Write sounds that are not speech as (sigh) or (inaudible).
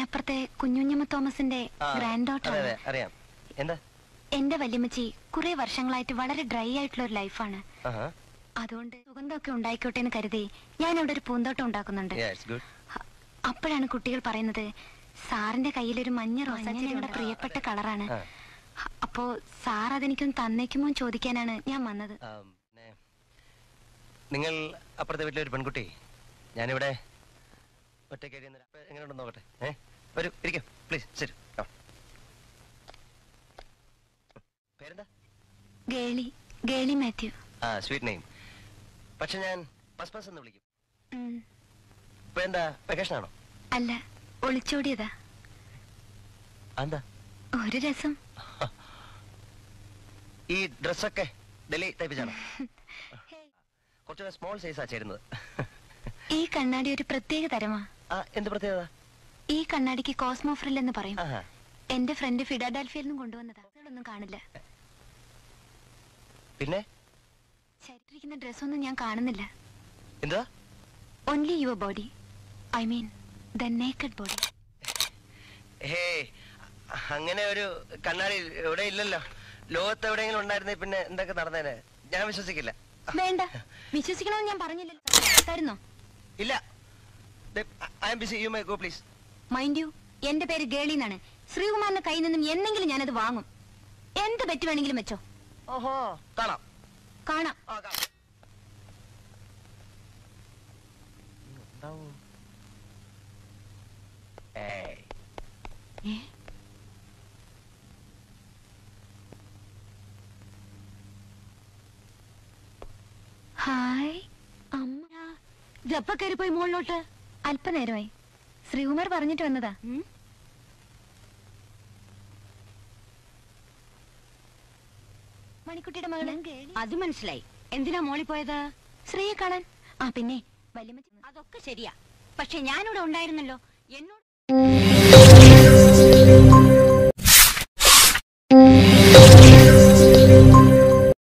അപ്പുറത്തെ കുഞ്ഞുഞ്ഞമ്മ തോമസിന്റെ grand daughter അതെ അറിയാം. എന്താ? എന്റെ വല്യമ്മച്ചി കുറെ വർഷങ്ങളായിട്ട് വളരെ ഡ്രൈ ആയിട്ടുള്ള ഒരു ലൈഫാണ് അതുകൊണ്ട് സുഗന്ധമൊക്കെ ഉണ്ടായിക്കോട്ടെ എന്ന് കരുതി ഞാൻ ഇവിടെ ഒരു പൂന്തോട്ടം ഉണ്ടാക്കുന്നുണ്ട്. അപ്പോഴാണ് കുട്ടികൾ പറയുന്നത് സാറിന്റെ കയ്യിൽ ഒരു മഞ്ഞ റോസ ഞങ്ങളുടെ പ്രിയപ്പെട്ട കളറാണ്. അപ്പോ സാർ അതെനിക്കൊന്ന് തന്നേക്കുമോ ചോദിക്കാനാണ് ഞാൻ വന്നത്. നിങ്ങൾ അപ്പുറത്തെ വീട്ടിലെ ഒരു പെൺകുട്ടി. ഞാനിവിടെ ഒറ്റയ്ക്ക് കഴിയുന്നില്ല എങ്ങനെയുണ്ടെന്ന് നോക്കട്ടെ. ഏ? വരൂ ഇരിക്കും. പ്ലീസ് ശരി പേരെന്താ? ഗേളി ഗേളി മാത്യു. ആ സ്വീറ്റ് നെയിം പക്ഷെ ഞാൻ പസ്പസ് എന്ന് വിളിക്കും. ഇപ്പൊ എന്താ വെക്കേഷൻ ആണോ? അല്ല ഒളിച്ചോടിയതാ. എന്താ ഒരു രസം. ഈ ഡ്രസ്സൊക്കെ ഡൽഹി തയ്പ്പിച്ചാണോ (laughs) കുറച്ചുകൂടെ സ്മോൾ സൈസാ ചേരുന്നത്. ഈ കണ്ണാടി ഒരു പ്രത്യേക തരമാ. എന്ത് പ്രത്യേകത? ഈ കണ്ണാടിക്ക് കോസ്മോ ഫ്രിൽ എന്ന് പറയും. എന്റെ ഫ്രണ്ട് ഫിഡാഡാൽഫിയിൽ നിന്നും കൊണ്ടുവന്നതാ. ഒന്നും കാണില്ല. പിന്നെ? ശരീരിക്കുന്ന ഡ്രസ്സൊന്നും ഞാൻ കാണുന്നില്ല. എന്താ? Only your body I mean the naked body hey അങ്ങനെ ഒരു കണ്ണാടി ഇവിടെ ഇല്ലല്ലോ. ലോകത്ത് എവിടെയെങ്കിലും ഉണ്ടായിരുന്നേ പിന്നെ എന്തൊക്കെ നടന്നേനെ? ഞാൻ വിശ്വസിക്കില്ല. വേണ്ട. വിശ്വസിക്കണമെന്ന് ഞാൻ പറഞ്ഞില്ലല്ലോ. തരുന്നോ? ഇല്ല. I'm busy you may go please mind you എന്റെ പേര് ഗേളി എന്നാണ്. ശ്രീകുമാറിന്റെ കയ്യിൽ നിന്നും എന്തെങ്കിലും ഞാനത് വാങ്ങും. എന്ത് പറ്റി വേണമെങ്കിലും വെച്ചോ? ഓഹോ കാണാം. കാണാം. ഹായ് ഇതെപ്പ പോയി മുകളിലോട്ട് അല്പനേരമായി ശ്രീകുമാർ പറഞ്ഞിട്ട് വന്നതാ. മണിക്കുട്ടിയുടെ മകൾ? അത് മനസ്സിലായി. എന്തിനാ മോളി പോയത്? ശ്രീയെ കാണാൻ. ആ പിന്നെ. വല്യമ്മച്ചി അതൊക്കെ ശരിയാ. പക്ഷെ ഞാനിവിടെ ഉണ്ടായിരുന്നല്ലോ. എന്നോട് ആ